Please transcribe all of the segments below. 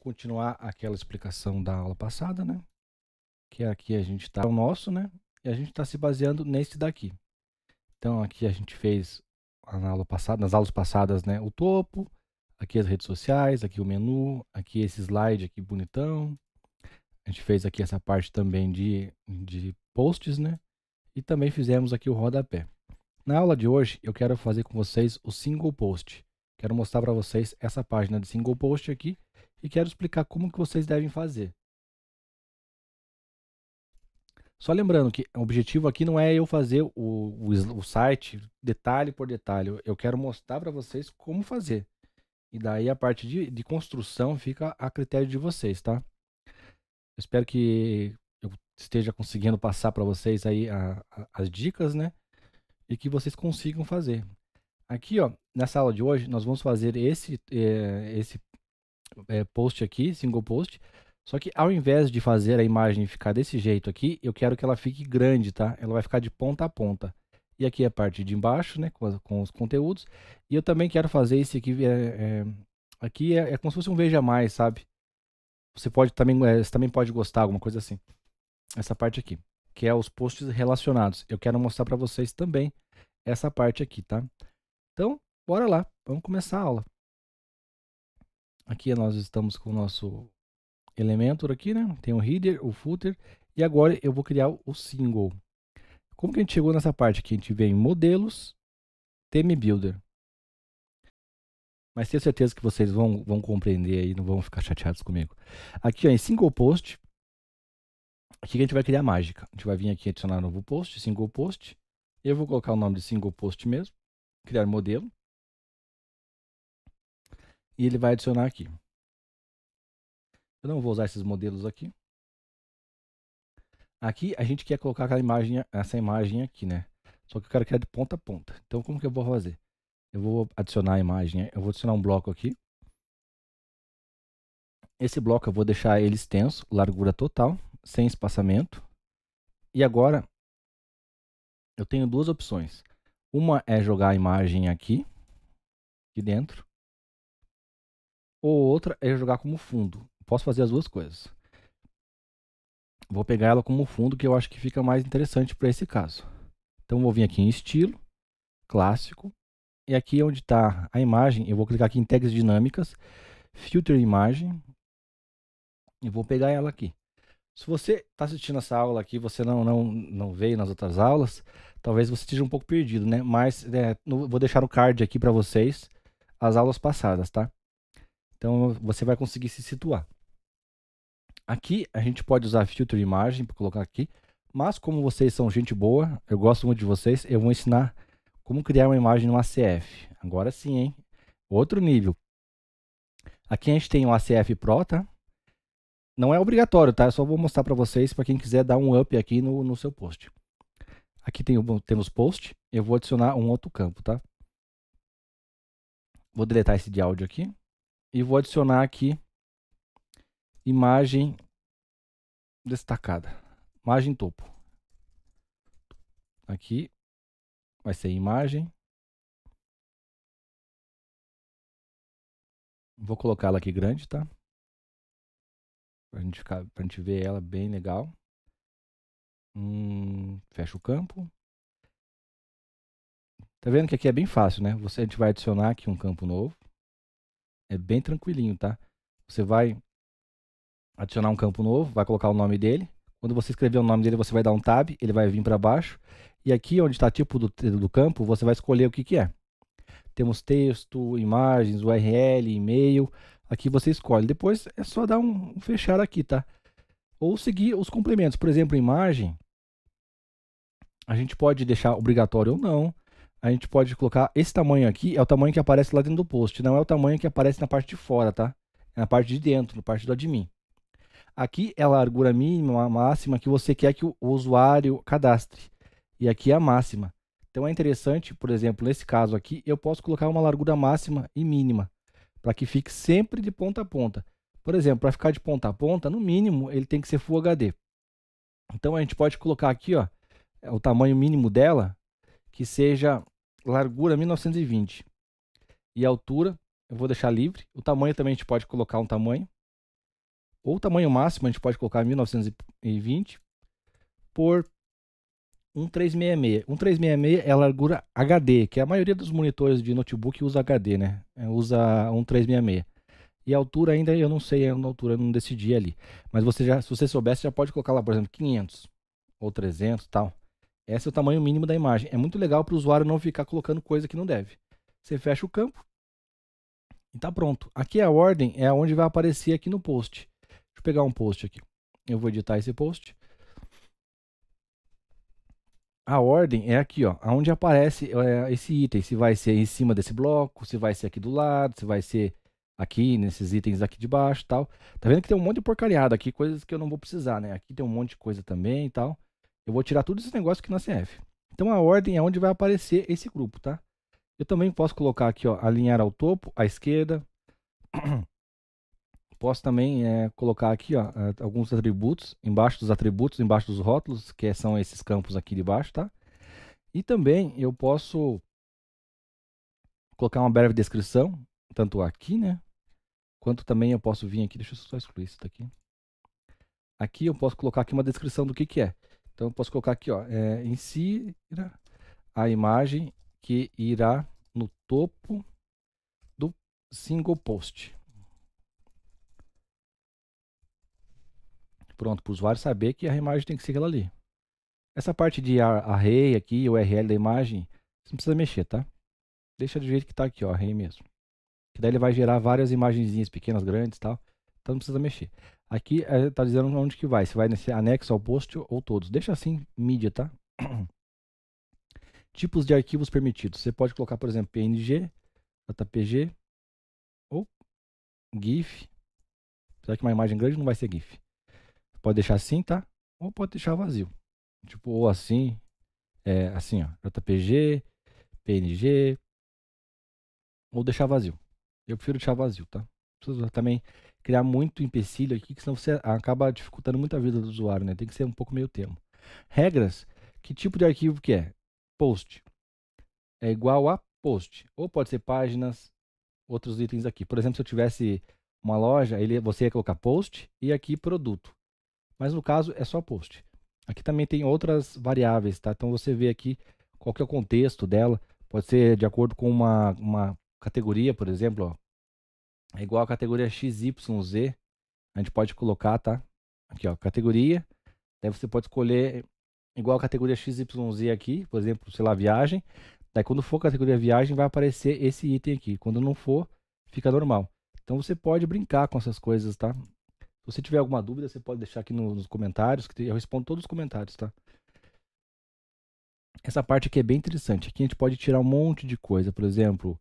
continuar aquela explicação da aula passada, né? Que aqui a gente está o nosso, né? E a gente está se baseando nesse daqui. Então aqui a gente fez na aula passada, nas aulas passadas, né? O topo, aqui as redes sociais, aqui o menu, aqui esse slide aqui bonitão. A gente fez aqui essa parte também de, de posts, né? E também fizemos aqui o rodapé. Na aula de hoje, eu quero fazer com vocês o single post. Quero mostrar para vocês essa página de single post aqui e quero explicar como que vocês devem fazer. Só lembrando que o objetivo aqui não é eu fazer o, o, o site detalhe por detalhe. Eu quero mostrar para vocês como fazer. E daí a parte de, de construção fica a critério de vocês, tá? Eu espero que eu esteja conseguindo passar para vocês aí a, a, as dicas, né? E que vocês consigam fazer. Aqui, ó, nessa aula de hoje, nós vamos fazer esse, é, esse é, post aqui, single post. Só que ao invés de fazer a imagem ficar desse jeito aqui, eu quero que ela fique grande, tá? Ela vai ficar de ponta a ponta. E aqui é a parte de embaixo, né, com, com os conteúdos. E eu também quero fazer esse aqui, é, é aqui é, é, como se fosse um veja mais, sabe? Você pode também, é, você também pode gostar, alguma coisa assim. Essa parte aqui, que é os posts relacionados. Eu quero mostrar para vocês também essa parte aqui, tá? Então, bora lá, vamos começar a aula. Aqui nós estamos com o nosso Elementor aqui, né? Tem o header, o footer e agora eu vou criar o single. Como que a gente chegou nessa parte aqui? A gente vem em modelos, theme builder. Mas tenho certeza que vocês vão, vão compreender aí, não vão ficar chateados comigo. Aqui ó, em single post, aqui a gente vai criar mágica. A gente vai vir aqui adicionar novo post, single post. Eu vou colocar o nome de single post mesmo criar modelo. E ele vai adicionar aqui. Eu não vou usar esses modelos aqui. Aqui a gente quer colocar aquela imagem, essa imagem aqui, né? Só que eu quero criar de ponta a ponta. Então como que eu vou fazer? Eu vou adicionar a imagem, eu vou adicionar um bloco aqui. Esse bloco eu vou deixar ele extenso, largura total, sem espaçamento. E agora eu tenho duas opções. Uma é jogar a imagem aqui, aqui dentro. Ou outra é jogar como fundo. Posso fazer as duas coisas. Vou pegar ela como fundo, que eu acho que fica mais interessante para esse caso. Então vou vir aqui em estilo, clássico. E aqui onde está a imagem, eu vou clicar aqui em tags dinâmicas, filter imagem. E vou pegar ela aqui. Se você está assistindo essa aula aqui, você não, não, não veio nas outras aulas, talvez você esteja um pouco perdido, né? Mas é, vou deixar o card aqui para vocês as aulas passadas, tá? Então você vai conseguir se situar. Aqui a gente pode usar filtro imagem para colocar aqui, mas como vocês são gente boa, eu gosto muito de vocês, eu vou ensinar como criar uma imagem no ACF. Agora sim, hein? Outro nível. Aqui a gente tem o ACF Pro, tá? Não é obrigatório, tá? Eu só vou mostrar para vocês para quem quiser dar um up aqui no, no seu post. Aqui tem, temos post. Eu vou adicionar um outro campo, tá? Vou deletar esse de áudio aqui. E vou adicionar aqui imagem destacada. Imagem topo. Aqui vai ser imagem. Vou colocar ela aqui grande, tá? Pra gente, ficar, pra gente ver ela bem legal. Hum, fecha o campo. Tá vendo que aqui é bem fácil, né? Você, a gente vai adicionar aqui um campo novo. É bem tranquilinho, tá? Você vai adicionar um campo novo, vai colocar o nome dele. Quando você escrever o nome dele, você vai dar um tab, ele vai vir para baixo. E aqui onde está tipo do, do campo, você vai escolher o que, que é. Temos texto, imagens, URL, e-mail. Aqui você escolhe. Depois é só dar um, um fechar aqui, tá? Ou seguir os complementos. Por exemplo, imagem a gente pode deixar obrigatório ou não. A gente pode colocar esse tamanho aqui, é o tamanho que aparece lá dentro do post, não é o tamanho que aparece na parte de fora, tá? É na parte de dentro, na parte do admin. Aqui é a largura mínima, a máxima que você quer que o usuário cadastre. E aqui é a máxima. Então é interessante, por exemplo, nesse caso aqui, eu posso colocar uma largura máxima e mínima, para que fique sempre de ponta a ponta. Por exemplo, para ficar de ponta a ponta, no mínimo, ele tem que ser Full HD. Então a gente pode colocar aqui, ó, é o tamanho mínimo dela, que seja largura 1920. E altura, eu vou deixar livre. O tamanho também a gente pode colocar um tamanho. Ou o tamanho máximo a gente pode colocar 1920 por 1366. 1366 é a largura HD, que a maioria dos monitores de notebook usa HD, né? É, usa 1366. E a altura ainda eu não sei, a altura eu não decidi ali. Mas você já, se você soubesse, já pode colocar lá, por exemplo, 500 ou 300 tal. Esse é o tamanho mínimo da imagem. É muito legal para o usuário não ficar colocando coisa que não deve. Você fecha o campo e tá pronto. Aqui a ordem é onde vai aparecer aqui no post. Deixa eu pegar um post aqui. Eu vou editar esse post. A ordem é aqui, ó, onde aparece é, esse item. Se vai ser em cima desse bloco, se vai ser aqui do lado, se vai ser aqui nesses itens aqui de baixo tal. Tá vendo que tem um monte de porcariada aqui, coisas que eu não vou precisar, né? Aqui tem um monte de coisa também e tal. Eu vou tirar tudo esse negócio aqui na CF. Então a ordem é onde vai aparecer esse grupo, tá? Eu também posso colocar aqui, ó, alinhar ao topo, à esquerda. Posso também é, colocar aqui, ó, alguns atributos, embaixo dos atributos, embaixo dos rótulos, que são esses campos aqui de baixo, tá? E também eu posso colocar uma breve descrição, tanto aqui, né? Quanto também eu posso vir aqui, deixa eu só excluir isso daqui. Aqui eu posso colocar aqui uma descrição do que que é. Então eu posso colocar aqui, ó, é, insira a imagem que irá no topo do single post. Pronto, para o usuário saber que a imagem tem que ser aquela ali. Essa parte de array aqui, URL da imagem, você não precisa mexer, tá? Deixa do jeito que está aqui, ó, array mesmo. Que daí ele vai gerar várias imagenzinhas pequenas, grandes e tal. Então não precisa mexer. Aqui está é, dizendo onde que vai. Se vai nesse anexo ao post ou todos. Deixa assim, mídia, tá? Tipos de arquivos permitidos. Você pode colocar, por exemplo, PNG, JPG ou GIF. Será que uma imagem grande não vai ser GIF? Pode deixar assim, tá? Ou pode deixar vazio. Tipo, ou assim, é, assim, ó, JPG, PNG, ou deixar vazio. Eu prefiro deixar vazio, tá? Precisa também criar muito empecilho aqui, que senão você acaba dificultando muito a vida do usuário, né? Tem que ser um pouco meio termo. Regras, que tipo de arquivo que é? Post. É igual a post. Ou pode ser páginas, outros itens aqui. Por exemplo, se eu tivesse uma loja, ele, você ia colocar post e aqui produto. Mas no caso é só post. Aqui também tem outras variáveis, tá? Então você vê aqui qual que é o contexto dela. Pode ser de acordo com uma, uma categoria, por exemplo, ó. É igual a categoria XYZ. A gente pode colocar, tá? Aqui, ó, categoria. Daí você pode escolher igual a categoria XYZ aqui, por exemplo, sei lá, viagem. Daí quando for categoria viagem vai aparecer esse item aqui. Quando não for, fica normal. Então você pode brincar com essas coisas, tá? Se você tiver alguma dúvida, você pode deixar aqui nos comentários, que eu respondo todos os comentários, tá? Essa parte aqui é bem interessante. Aqui a gente pode tirar um monte de coisa. Por exemplo,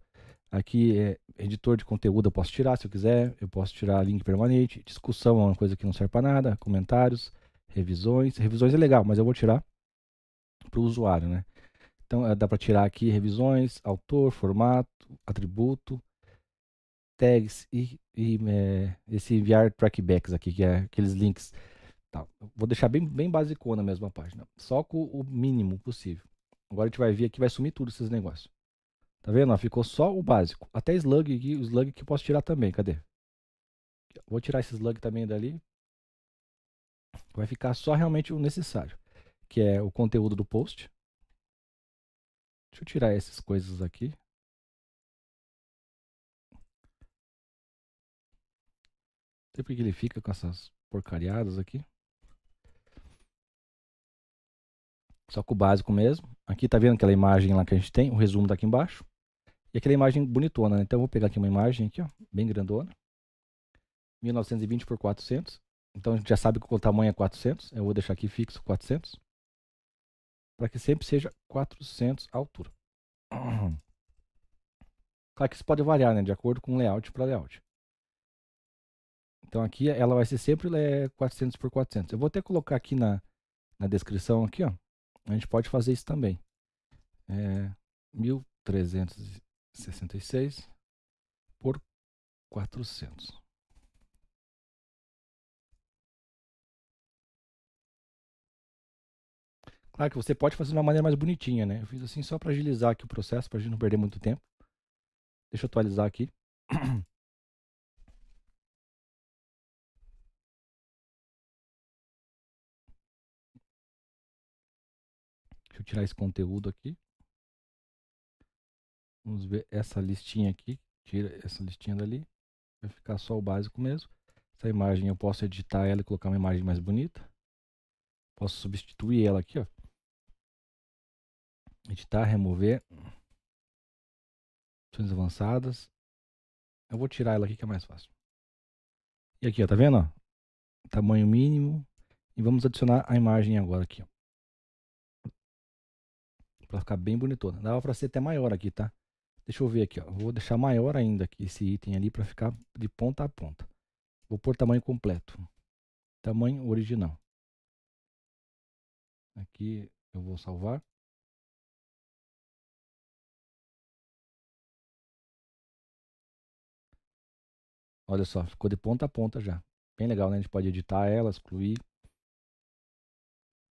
aqui é editor de conteúdo, eu posso tirar se eu quiser. Eu posso tirar link permanente. Discussão é uma coisa que não serve para nada. Comentários, revisões. Revisões é legal, mas eu vou tirar para o usuário, né? Então é, dá para tirar aqui revisões, autor, formato, atributo, tags e, e é, esse enviar trackbacks aqui, que é aqueles links. Tá. Vou deixar bem, bem basicona mesmo a página. Só com o mínimo possível. Agora a gente vai ver aqui, vai sumir tudo esses negócios. Tá vendo? ficou só o básico. Até slug aqui, o slug que eu posso tirar também. Cadê? Vou tirar esse slug também dali. Vai ficar só realmente o necessário. Que é o conteúdo do post. Deixa eu tirar essas coisas aqui. sei porque ele fica com essas porcariadas aqui. Só com o básico mesmo. Aqui tá vendo aquela imagem lá que a gente tem, o resumo daqui embaixo. E aquela imagem bonitona, né? Então eu vou pegar aqui uma imagem aqui, ó, bem grandona. 1920 por 400. Então a gente já sabe que o tamanho é 400. Eu vou deixar aqui fixo 400. Para que sempre seja 400 a altura. Claro que isso pode variar, né? De acordo com layout para layout. Então aqui ela vai ser sempre é, 400 por 400. Eu vou até colocar aqui na, na descrição aqui, ó. A gente pode fazer isso também. É 66 por 400. Claro que você pode fazer de uma maneira mais bonitinha, né? Eu fiz assim só para agilizar aqui o processo, para a gente não perder muito tempo. Deixa eu atualizar aqui. Deixa eu tirar esse conteúdo aqui. Vamos ver essa listinha aqui. Tira essa listinha dali. Vai ficar só o básico mesmo. Essa imagem eu posso editar ela e colocar uma imagem mais bonita. Posso substituir ela aqui, ó. Editar, remover. Opções avançadas. Eu vou tirar ela aqui que é mais fácil. E aqui, ó, tá vendo? Ó? Tamanho mínimo. E vamos adicionar a imagem agora aqui, ó. Pra ficar bem bonitona. Dava pra ser até maior aqui, tá? Deixa eu ver aqui, ó. Vou deixar maior ainda aqui esse item ali para ficar de ponta a ponta. Vou pôr tamanho completo. Tamanho original. Aqui eu vou salvar. Olha só, ficou de ponta a ponta já. Bem legal, né? A gente pode editar ela, excluir.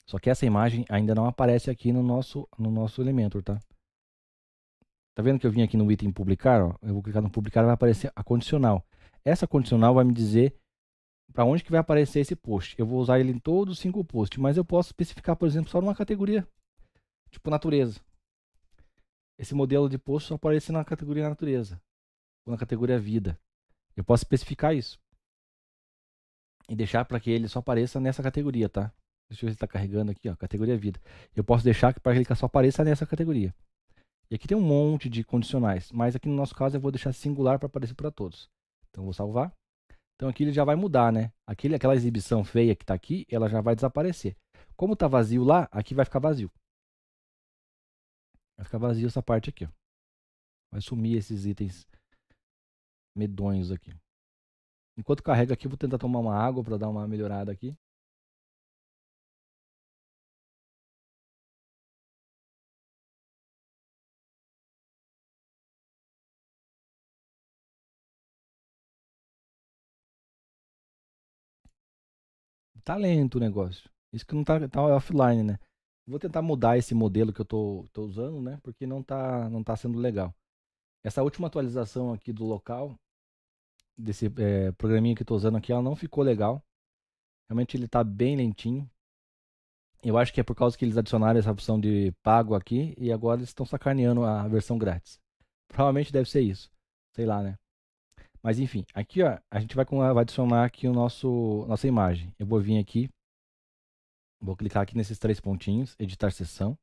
Só que essa imagem ainda não aparece aqui no nosso, no nosso Elementor, tá? Tá vendo que eu vim aqui no item publicar? Ó? Eu vou clicar no publicar vai aparecer a condicional. Essa condicional vai me dizer para onde que vai aparecer esse post. Eu vou usar ele em todos os cinco posts, mas eu posso especificar, por exemplo, só numa categoria, tipo natureza. Esse modelo de post só aparece na categoria natureza, ou na categoria vida. Eu posso especificar isso e deixar para que ele só apareça nessa categoria, tá? Deixa eu ver se está carregando aqui, ó, categoria vida. Eu posso deixar para que ele só apareça nessa categoria. E aqui tem um monte de condicionais, mas aqui no nosso caso eu vou deixar singular para aparecer para todos. Então vou salvar. Então aqui ele já vai mudar, né? Aquele, aquela exibição feia que está aqui, ela já vai desaparecer. Como está vazio lá, aqui vai ficar vazio. Vai ficar vazio essa parte aqui, ó. Vai sumir esses itens medonhos aqui. Enquanto carrega aqui, vou tentar tomar uma água para dar uma melhorada aqui. Tá lento o negócio. Isso que não tá, tá offline, né? Vou tentar mudar esse modelo que eu tô, tô usando, né? Porque não tá, não tá sendo legal. Essa última atualização aqui do local, desse é, programinha que eu tô usando aqui, ela não ficou legal. Realmente ele tá bem lentinho. Eu acho que é por causa que eles adicionaram essa opção de pago aqui e agora eles estão sacaneando a versão grátis. Provavelmente deve ser isso. Sei lá, né? Mas enfim, aqui ó, a gente vai, vai adicionar aqui o nosso nossa imagem. Eu vou vir aqui, vou clicar aqui nesses três pontinhos, editar seção.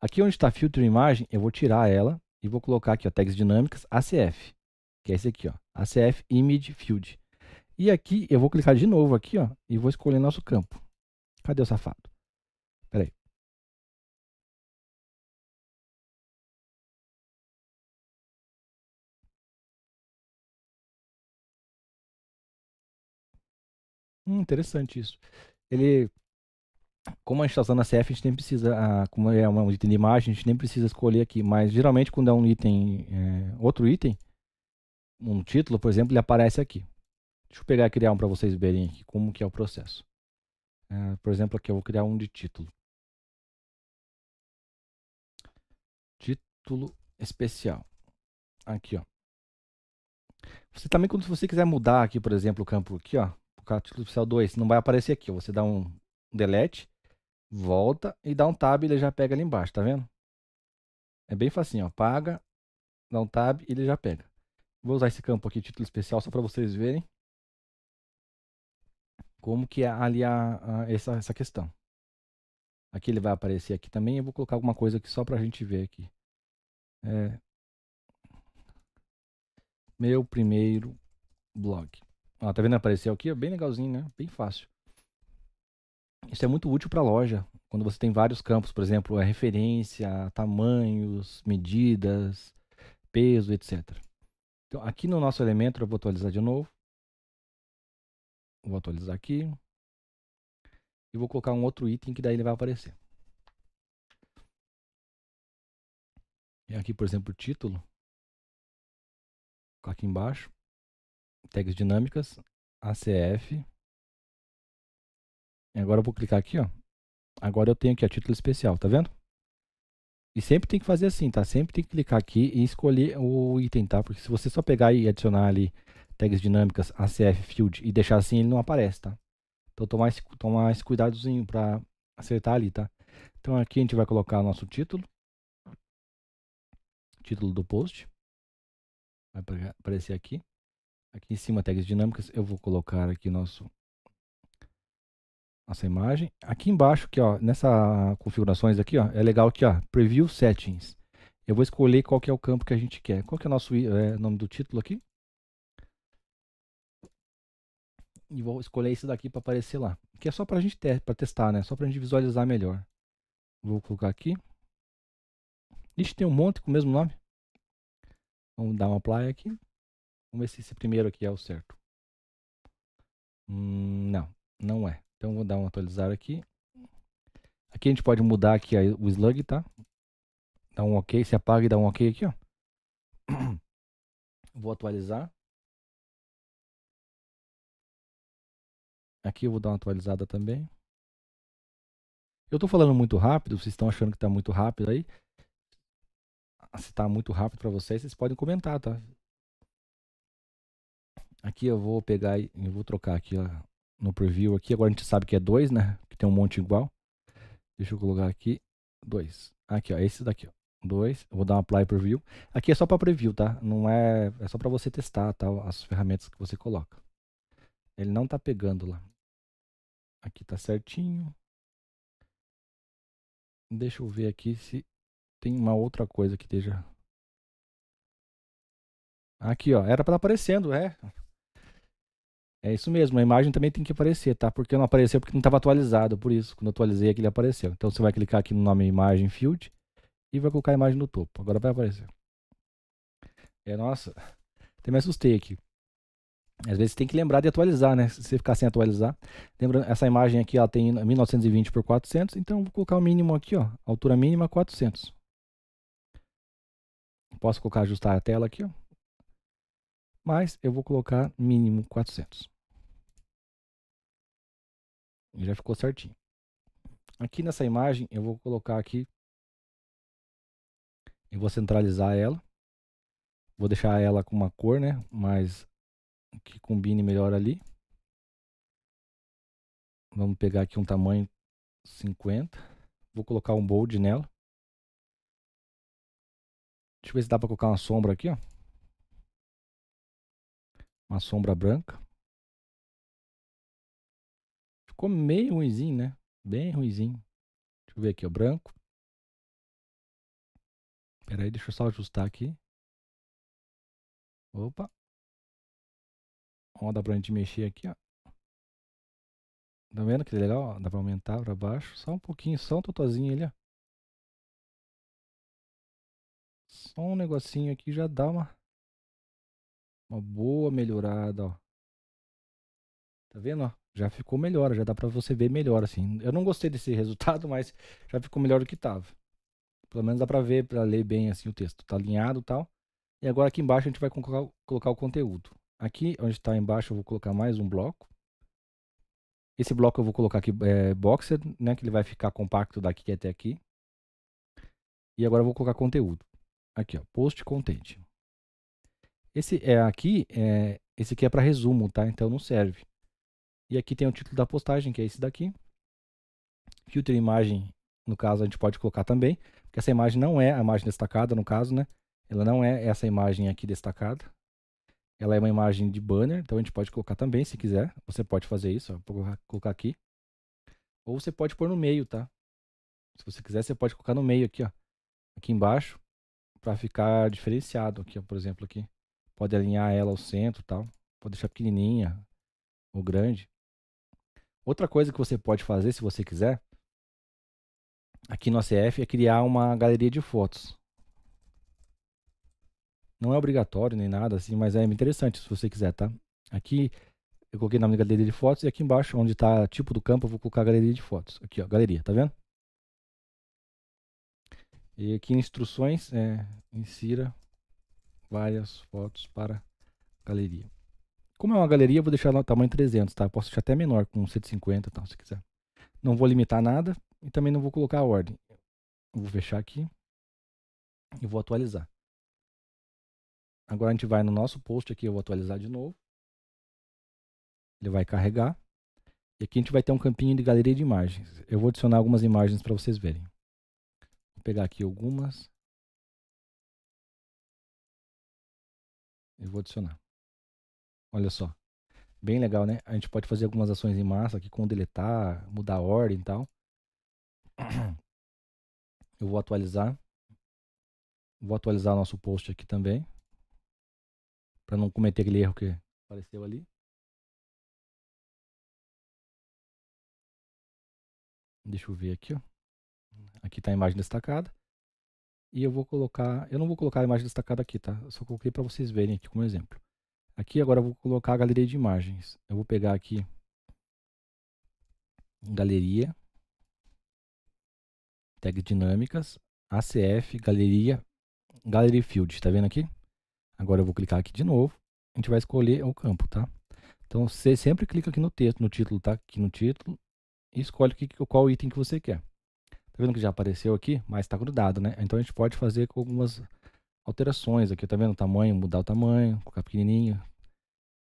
Aqui onde está filtro imagem, eu vou tirar ela e vou colocar aqui ó, tags dinâmicas ACF, que é esse aqui ó, ACF Image Field. E aqui eu vou clicar de novo aqui ó, e vou escolher nosso campo. Cadê o safado? Peraí. Hum, interessante isso. Ele, como a gente está usando a CF, a gente nem precisa, como é um item de imagem, a gente nem precisa escolher aqui. Mas geralmente quando é um item, é, outro item, um título, por exemplo, ele aparece aqui. Deixa eu pegar e criar um para vocês verem aqui como que é o processo. É, por exemplo, aqui eu vou criar um de título. Título especial. Aqui, ó. Você também, quando você quiser mudar aqui, por exemplo, o campo aqui, ó, título oficial 2, não vai aparecer aqui. Você dá um delete, volta e dá um tab e ele já pega ali embaixo, tá vendo? É bem facinho, ó. Paga, dá um tab e ele já pega. Vou usar esse campo aqui, título especial, só para vocês verem como que é ali a, a, essa, essa questão. Aqui ele vai aparecer aqui também. Eu vou colocar alguma coisa aqui só para a gente ver aqui. É, meu primeiro blog. Ó, tá vendo? Apareceu aqui, é bem legalzinho, né? Bem fácil. Isso é muito útil para loja, quando você tem vários campos, por exemplo, a referência, tamanhos, medidas, peso, etc. Então, aqui no nosso Elementor, eu vou atualizar de novo. Vou atualizar aqui. E vou colocar um outro item que daí ele vai aparecer. E aqui, por exemplo, o título. Coloca aqui embaixo tags dinâmicas, ACF. E agora eu vou clicar aqui, ó. Agora eu tenho aqui a título especial, tá vendo? E sempre tem que fazer assim, tá? Sempre tem que clicar aqui e escolher o item, tá? Porque se você só pegar e adicionar ali tags dinâmicas ACF field e deixar assim, ele não aparece, tá? Então tomar esse, tomar esse cuidadozinho para acertar ali, tá? Então aqui a gente vai colocar nosso título. Título do post. Vai aparecer aqui. Aqui em cima tags dinâmicas, eu vou colocar aqui nosso nossa imagem. Aqui embaixo, aqui, ó, nessa configurações aqui, ó, é legal aqui, ó, Preview Settings. Eu vou escolher qual que é o campo que a gente quer. Qual que é o nosso é, nome do título aqui? E vou escolher esse daqui para aparecer lá. Que é só para a gente ter, para testar, né? Só para a gente visualizar melhor. Vou colocar aqui. Ixi, tem um monte com o mesmo nome. Vamos dar um apply aqui. Vamos ver se esse primeiro aqui é o certo. Hum, não, não é. Então vou dar um atualizar aqui. Aqui a gente pode mudar aqui o slug, tá? Dá um OK, se apaga e dá um OK aqui, ó. Vou atualizar. Aqui eu vou dar uma atualizada também. Eu estou falando muito rápido, vocês estão achando que está muito rápido aí. Se está muito rápido para vocês, vocês podem comentar, tá? Aqui eu vou pegar e vou trocar aqui ó, no preview aqui. Agora a gente sabe que é 2, né? Que tem um monte igual. Deixa eu colocar aqui 2. Aqui, ó, esse daqui, ó. 2. Vou dar um apply preview. Aqui é só para preview, tá? Não é, é só para você testar, tá? As ferramentas que você coloca. Ele não tá pegando lá. Aqui tá certinho. Deixa eu ver aqui se tem uma outra coisa que esteja. Aqui, ó. Era para aparecendo, é. É isso mesmo, a imagem também tem que aparecer, tá? Porque não apareceu porque não estava atualizado, por isso, quando eu atualizei aqui ele apareceu. Então você vai clicar aqui no nome imagem field e vai colocar a imagem no topo. Agora vai aparecer. É, nossa, até me assustei aqui. Às vezes tem que lembrar de atualizar, né? Se você ficar sem atualizar. Lembrando, essa imagem aqui ela tem 1920 por 400, então vou colocar o mínimo aqui, ó. Altura mínima 400. Posso colocar ajustar a tela aqui, ó. Mas eu vou colocar mínimo 400. Já ficou certinho. Aqui nessa imagem eu vou colocar aqui e vou centralizar ela. Vou deixar ela com uma cor, né? Mas que combine melhor ali. Vamos pegar aqui um tamanho 50. Vou colocar um bold nela. Deixa eu ver se dá para colocar uma sombra aqui, ó. Uma sombra branca. Ficou meio ruimzinho, né? Bem ruimzinho. Deixa eu ver aqui, ó, branco. Espera aí, deixa eu só ajustar aqui. Opa. Ó, dá pra gente mexer aqui, ó. Tá vendo que legal? Dá pra aumentar pra baixo. Só um pouquinho, só um totozinho ali, ó. Só um negocinho aqui já dá uma, uma boa melhorada, ó. Tá vendo, ó? Já ficou melhor, já dá pra você ver melhor, assim. Eu não gostei desse resultado, mas já ficou melhor do que tava. Pelo menos dá pra ver, pra ler bem assim o texto. Tá alinhado tal. E agora aqui embaixo a gente vai colocar, colocar o conteúdo. Aqui onde está embaixo eu vou colocar mais um bloco. Esse bloco eu vou colocar aqui é, Boxer, né, que ele vai ficar compacto daqui até aqui. E agora eu vou colocar conteúdo. Aqui, ó, Post Content. Esse é aqui, é, esse aqui é para resumo, tá? Então não serve. E aqui tem o título da postagem, que é esse daqui. Filter imagem, no caso, a gente pode colocar também. Porque essa imagem não é a imagem destacada, no caso, né? Ela não é essa imagem aqui destacada. Ela é uma imagem de banner, então a gente pode colocar também, se quiser. Você pode fazer isso, ó, colocar aqui. Ou você pode pôr no meio, tá? Se você quiser, você pode colocar no meio aqui, ó. Aqui embaixo, para ficar diferenciado aqui, ó, por exemplo, aqui. Pode alinhar ela ao centro tal. Pode deixar pequenininha ou grande. Outra coisa que você pode fazer, se você quiser, aqui no ACF é criar uma galeria de fotos. Não é obrigatório nem nada assim, mas é interessante se você quiser, tá? Aqui eu coloquei nome de galeria de fotos e aqui embaixo, onde está tipo do campo, eu vou colocar galeria de fotos. Aqui, ó, galeria, tá vendo? E aqui instruções, é, insira várias fotos para galeria. Como é uma galeria, eu vou deixar no tamanho 300, tá? Eu posso deixar até menor, com 150 e tal, se quiser. Não vou limitar nada e também não vou colocar a ordem. vou fechar aqui e vou atualizar. Agora a gente vai no nosso post aqui, eu vou atualizar de novo. Ele vai carregar. E aqui a gente vai ter um campinho de galeria de imagens. Eu vou adicionar algumas imagens para vocês verem. Vou pegar aqui algumas. Eu vou adicionar. Olha só. Bem legal, né? A gente pode fazer algumas ações em massa aqui, como deletar, mudar a ordem e tal. Eu vou atualizar. Vou atualizar nosso post aqui também. Para não cometer aquele erro que apareceu ali. Deixa eu ver aqui, ó. Aqui está a imagem destacada. E eu vou colocar, eu não vou colocar a imagem destacada aqui, tá? Eu só coloquei para vocês verem aqui como exemplo. Aqui agora eu vou colocar a galeria de imagens. Eu vou pegar aqui galeria, tags dinâmicas, ACF, galeria, gallery field, tá vendo aqui? Agora eu vou clicar aqui de novo, a gente vai escolher o campo, tá? Então você sempre clica aqui no texto, no título, tá? Aqui no título e escolhe qual item que você quer. Tá vendo que já apareceu aqui, mas está grudado, né? Então a gente pode fazer com algumas alterações aqui, tá vendo o tamanho, mudar o tamanho, colocar pequenininho.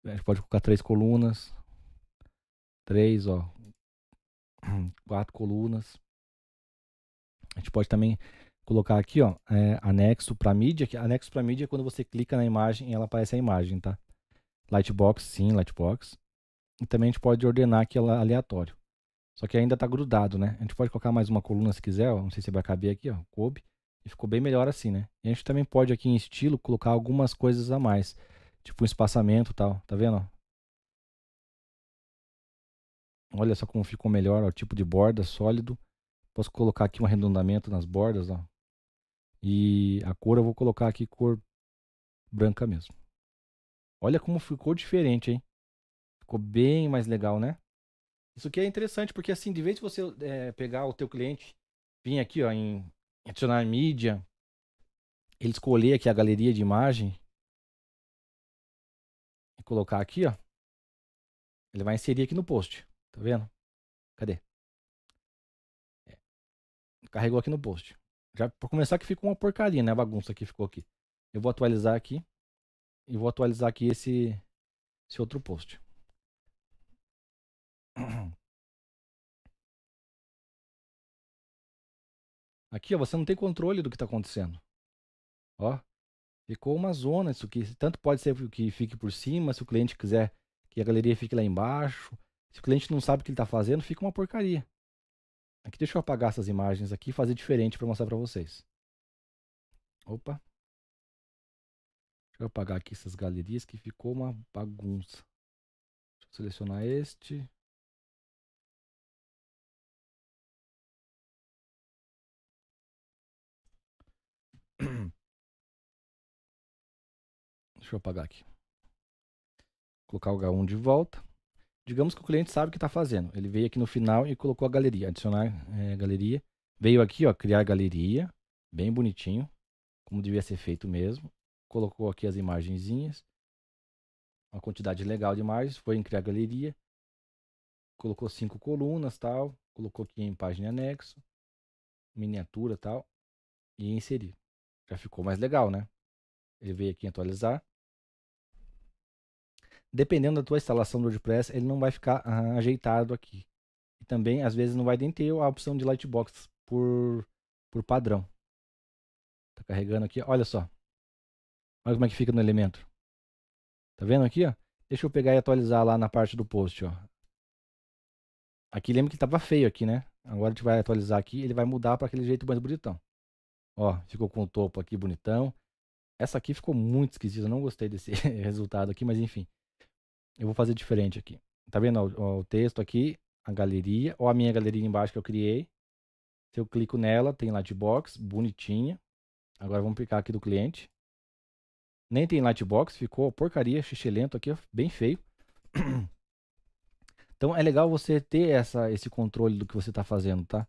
A gente pode colocar três colunas. Três, ó. Quatro colunas. A gente pode também colocar aqui, ó, é, anexo para mídia. Que anexo para mídia é quando você clica na imagem e ela aparece a imagem, tá? Lightbox, sim, Lightbox. E também a gente pode ordenar aqui aleatório. Só que ainda está grudado, né? A gente pode colocar mais uma coluna se quiser, ó. Não sei se vai caber aqui, ó. Coube. E ficou bem melhor assim, né? E a gente também pode aqui em estilo colocar algumas coisas a mais. Tipo um espaçamento e tal. Tá vendo? Olha só como ficou melhor, o tipo de borda sólido. Posso colocar aqui um arredondamento nas bordas, ó. E a cor eu vou colocar aqui cor branca mesmo. Olha como ficou diferente, hein? Ficou bem mais legal, né? Isso aqui é interessante porque assim, de vez de você é, pegar o teu cliente, vir aqui ó, em adicionar mídia, ele escolher aqui a galeria de imagem e colocar aqui, ó, ele vai inserir aqui no post, tá vendo? Cadê? É. Carregou aqui no post. Já por começar que ficou uma porcaria, né? A bagunça que ficou aqui. Eu vou atualizar aqui e vou atualizar aqui esse esse outro post. Aqui, ó, você não tem controle do que está acontecendo. Ó, ficou uma zona isso aqui. Tanto pode ser que fique por cima, se o cliente quiser que a galeria fique lá embaixo. Se o cliente não sabe o que ele está fazendo, fica uma porcaria. Aqui, deixa eu apagar essas imagens aqui e fazer diferente para mostrar para vocês. Opa. Deixa eu apagar aqui essas galerias que ficou uma bagunça. Deixa eu selecionar este. Deixa eu apagar aqui. Colocar o H1 de volta. Digamos que o cliente sabe o que está fazendo. Ele veio aqui no final e colocou a galeria. Adicionar é, galeria. Veio aqui, ó, criar galeria. Bem bonitinho. Como devia ser feito mesmo. Colocou aqui as imagenzinhas. Uma quantidade legal de imagens. Foi em criar galeria. Colocou cinco colunas tal. Colocou aqui em página anexo. Miniatura tal. E inserir. Já ficou mais legal, né? Ele veio aqui em atualizar. Dependendo da tua instalação do WordPress, ele não vai ficar ah, ajeitado aqui. E também, às vezes, não vai nem ter a opção de Lightbox por, por padrão. Tá carregando aqui, olha só. Olha como é que fica no elemento. Tá vendo aqui, ó? Deixa eu pegar e atualizar lá na parte do post, ó. Aqui lembra que estava feio aqui, né? Agora a gente vai atualizar aqui, ele vai mudar para aquele jeito mais bonitão. Ó, ficou com o topo aqui bonitão. Essa aqui ficou muito esquisita, não gostei desse resultado aqui, mas enfim. Eu vou fazer diferente aqui. Tá vendo ó, o texto aqui, a galeria, ou a minha galeria embaixo que eu criei. Se eu clico nela, tem Lightbox, bonitinha. Agora vamos clicar aqui do cliente. Nem tem Lightbox, ficou porcaria, xixelento aqui, bem feio. Então é legal você ter essa, esse controle do que você está fazendo, tá?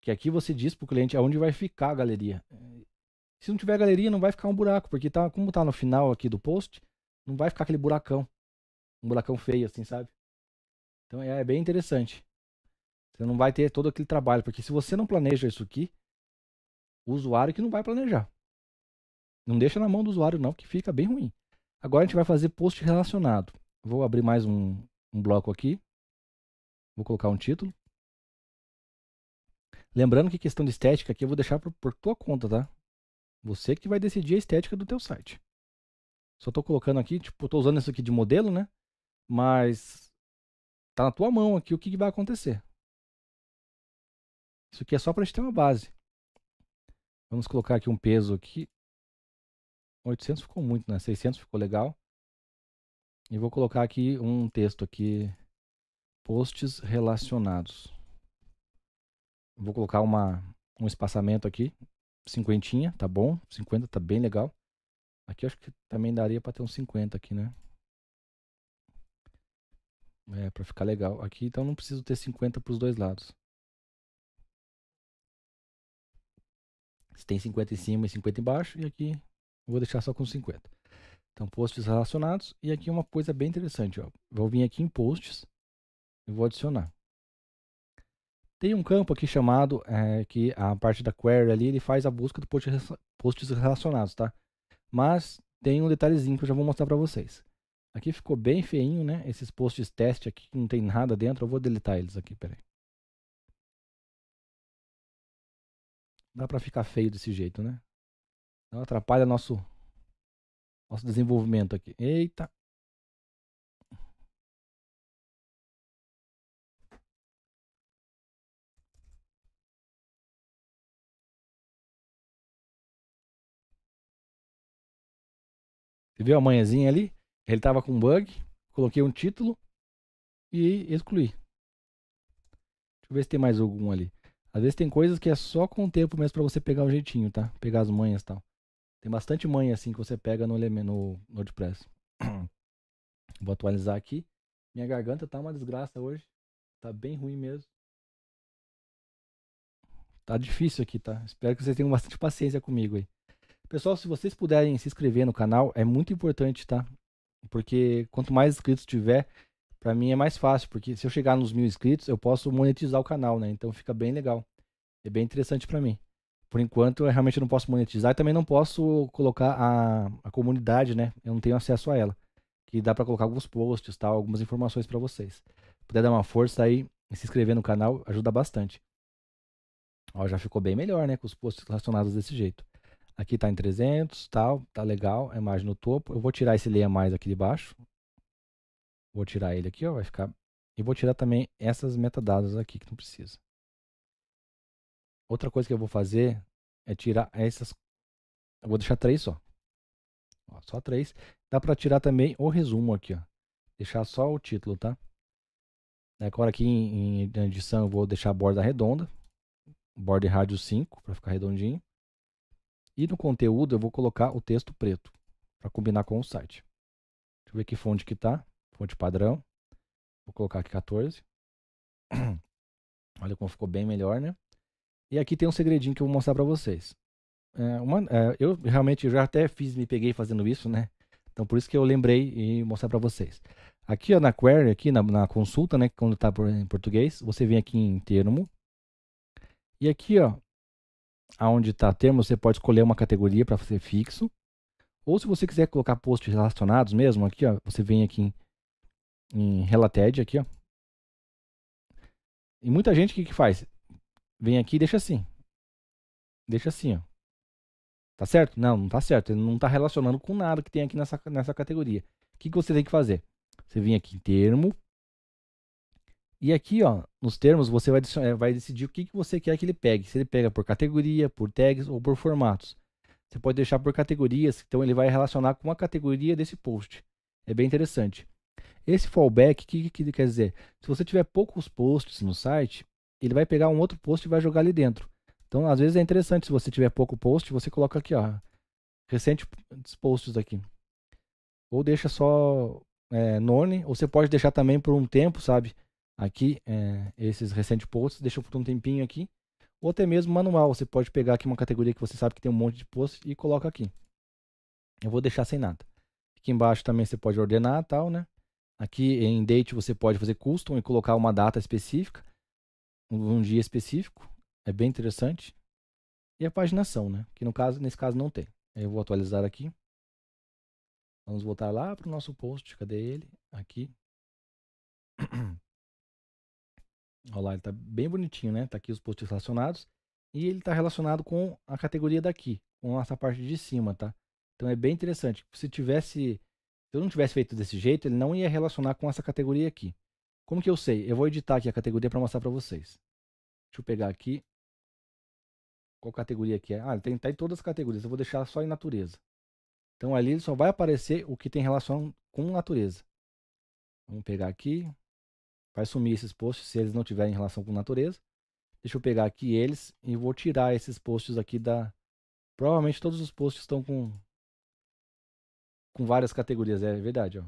Que aqui você diz para o cliente aonde vai ficar a galeria. Se não tiver galeria, não vai ficar um buraco, porque tá, como está no final aqui do post, não vai ficar aquele buracão. Um buracão feio, assim, sabe? Então é, é bem interessante. Você não vai ter todo aquele trabalho, porque se você não planeja isso aqui, o usuário que não vai planejar. Não deixa na mão do usuário, não, que fica bem ruim. Agora a gente vai fazer post relacionado. Vou abrir mais um, um bloco aqui. Vou colocar um título. Lembrando que questão de estética aqui eu vou deixar por, por tua conta, tá? Você que vai decidir a estética do teu site. Só estou colocando aqui, tipo, estou usando isso aqui de modelo, né? Mas tá na tua mão aqui o que, que vai acontecer. Isso aqui é só para gente ter uma base. Vamos colocar aqui um peso aqui. 800 ficou muito, né? 600 ficou legal. E vou colocar aqui um texto aqui. Posts relacionados. Vou colocar uma, um espaçamento aqui. Cinquentinha, tá bom? 50 tá bem legal. Aqui eu acho que também daria para ter uns 50 aqui, né? É, para ficar legal. Aqui então não preciso ter 50 para os dois lados. Se tem 50 em cima e 50 embaixo, e aqui vou deixar só com 50. Então, posts relacionados. E aqui uma coisa bem interessante. Ó. Vou vir aqui em posts e vou adicionar. Tem um campo aqui chamado, é, que a parte da query ali, ele faz a busca do posts relacionados, tá? Mas tem um detalhezinho que eu já vou mostrar para vocês. Aqui ficou bem feinho, né? Esses posts teste aqui que não tem nada dentro, eu vou deletar eles aqui, peraí. Dá para ficar feio desse jeito, né? Não atrapalha nosso nosso desenvolvimento aqui. Eita. Você viu a manhãzinha ali? Ele estava com bug, coloquei um título e excluí. Deixa eu ver se tem mais algum ali. Às vezes tem coisas que é só com o tempo mesmo para você pegar um jeitinho, tá? Pegar as manhas e tal. Tem bastante manha assim que você pega no, no WordPress. Vou atualizar aqui. Minha garganta tá uma desgraça hoje. Tá bem ruim mesmo. Tá difícil aqui, tá? Espero que vocês tenham bastante paciência comigo aí. Pessoal, se vocês puderem se inscrever no canal, é muito importante, tá? Porque quanto mais inscritos tiver, para mim é mais fácil. Porque se eu chegar nos mil inscritos, eu posso monetizar o canal, né? Então fica bem legal. É bem interessante para mim. Por enquanto, eu realmente não posso monetizar e também não posso colocar a, a comunidade, né? Eu não tenho acesso a ela. Que dá para colocar alguns posts, tal, algumas informações para vocês. Se puder dar uma força aí e se inscrever no canal, ajuda bastante. Ó, já ficou bem melhor, né? Com os posts relacionados desse jeito. Aqui tá em 300, tal, tá legal, a imagem no topo. Eu vou tirar esse leia mais aqui de baixo. Vou tirar ele aqui, ó, vai ficar... E vou tirar também essas metadados aqui que não precisa. Outra coisa que eu vou fazer é tirar essas... Eu vou deixar três só. Ó, só três. Dá para tirar também o resumo aqui, ó. Deixar só o título, tá? Agora aqui em, em edição eu vou deixar a borda redonda. Borda rádio 5, para ficar redondinho. E no conteúdo eu vou colocar o texto preto, para combinar com o site. Deixa eu ver que fonte que tá. Fonte padrão. Vou colocar aqui 14. Olha como ficou bem melhor, né? E aqui tem um segredinho que eu vou mostrar para vocês. É, uma, é, eu realmente já até fiz, me peguei fazendo isso, né? Então por isso que eu lembrei e mostrar para vocês. Aqui ó, na query, aqui na, na consulta, né? Quando está em português, você vem aqui em termo. E aqui ó, aonde está termo, você pode escolher uma categoria para fazer fixo. Ou se você quiser colocar posts relacionados mesmo, aqui ó, você vem aqui em, em Related, aqui ó. E muita gente o que, que faz? Vem aqui e deixa assim. Deixa assim, ó. Tá certo? Não, não tá certo. Ele não está relacionando com nada que tem aqui nessa, nessa categoria. O que, que você tem que fazer? Você vem aqui em termo, e aqui, ó, nos termos, você vai, eh, vai decidir o que, que você quer que ele pegue. Se ele pega por categoria, por tags ou por formatos. Você pode deixar por categorias, então ele vai relacionar com a categoria desse post. É bem interessante. Esse fallback, o que, que quer dizer? Se você tiver poucos posts no site, ele vai pegar um outro post e vai jogar ali dentro. Então, às vezes é interessante, se você tiver pouco post, você coloca aqui, ó, recentes posts aqui. Ou deixa só é, none, ou você pode deixar também por um tempo, sabe? Aqui é, esses recentes posts, deixa por um tempinho aqui, ou até mesmo manual, você pode pegar aqui uma categoria que você sabe que tem um monte de posts e coloca aqui. Eu vou deixar sem nada. Aqui embaixo também você pode ordenar tal, né? Aqui em date você pode fazer custom e colocar uma data específica, um dia específico, é bem interessante. E a paginação, né? Que no caso, nesse caso não tem. Eu vou atualizar aqui. Vamos voltar lá para o nosso post. Cadê ele? Aqui. Olha lá, ele está bem bonitinho, né? Tá aqui os posts relacionados. E ele está relacionado com a categoria daqui, com essa parte de cima, tá? Então é bem interessante. Se tivesse, se eu não tivesse feito desse jeito, ele não ia relacionar com essa categoria aqui. Como que eu sei? Eu vou editar aqui a categoria para mostrar para vocês. Deixa eu pegar aqui. Qual categoria que é? Ah, ele tem tá em todas as categorias. Eu vou deixar só em natureza. Então ali só vai aparecer o que tem relação com natureza. Vamos pegar aqui. Vai sumir esses posts se eles não tiverem relação com natureza. Deixa eu pegar aqui eles e vou tirar esses posts aqui da... Provavelmente todos os posts estão com com várias categorias, é verdade, ó.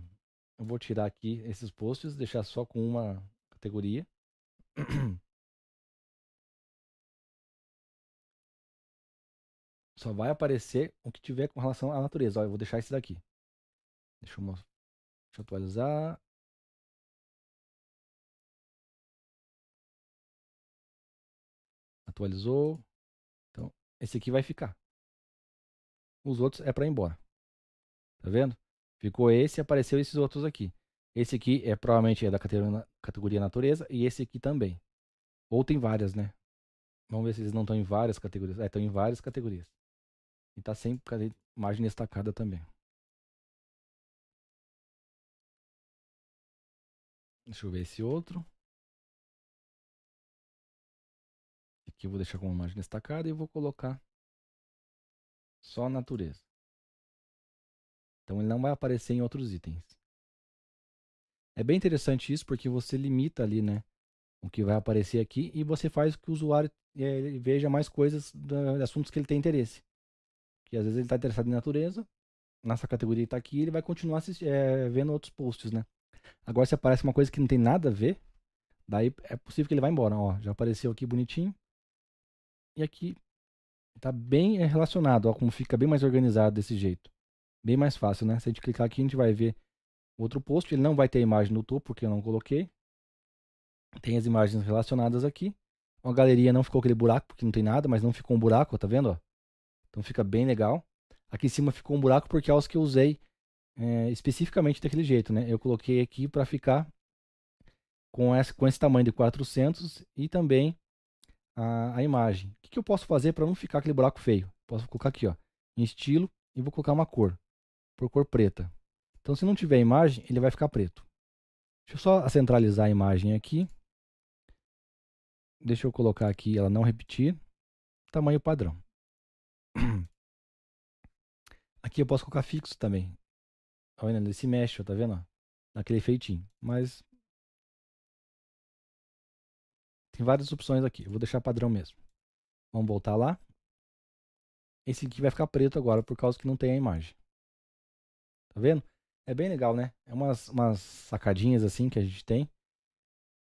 Eu vou tirar aqui esses posts, deixar só com uma categoria. Só vai aparecer o que tiver com relação à natureza. Ó, eu vou deixar esse daqui. Deixa eu, deixa eu atualizar. Atualizou. Então, esse aqui vai ficar. Os outros é para ir embora. Tá vendo? Ficou esse apareceu esses outros aqui. Esse aqui é provavelmente é da categoria, categoria natureza e esse aqui também. Ou tem várias, né? Vamos ver se eles não estão em várias categorias. É, estão em várias categorias. E tá a imagem destacada também. Deixa eu ver esse outro. Aqui eu vou deixar com imagem destacada e vou colocar só natureza. Então ele não vai aparecer em outros itens. É bem interessante isso porque você limita ali, né? O que vai aparecer aqui e você faz que o usuário é, veja mais coisas de assuntos que ele tem interesse. Que às vezes ele está interessado em natureza, nessa categoria está aqui, ele vai continuar é, vendo outros posts, né? Agora se aparece uma coisa que não tem nada a ver, daí é possível que ele vá embora. Ó, já apareceu aqui bonitinho. E aqui está bem relacionado, ó, como fica bem mais organizado desse jeito. Bem mais fácil, né? Se a gente clicar aqui, a gente vai ver outro post. Ele não vai ter imagem no topo, porque eu não coloquei. Tem as imagens relacionadas aqui. A galeria não ficou aquele buraco, porque não tem nada, mas não ficou um buraco, tá vendo? Então fica bem legal. Aqui em cima ficou um buraco porque é os que eu usei é, especificamente daquele jeito, né? Eu coloquei aqui para ficar com esse, com esse tamanho de 400 e também a, a imagem. O que, que eu posso fazer para não ficar aquele buraco feio? Posso colocar aqui, ó, em estilo e vou colocar uma cor por cor preta. Então, se não tiver imagem, ele vai ficar preto. Deixa eu só centralizar a imagem aqui. Deixa eu colocar aqui ela não repetir. Tamanho padrão. Aqui eu posso colocar fixo também. Tá vendo? Ele se mexe, tá vendo? Naquele feitinho. Mas tem várias opções aqui. Eu vou deixar padrão mesmo. Vamos voltar lá. Esse aqui vai ficar preto agora por causa que não tem a imagem. Tá vendo? É bem legal, né? É umas, umas sacadinhas assim que a gente tem.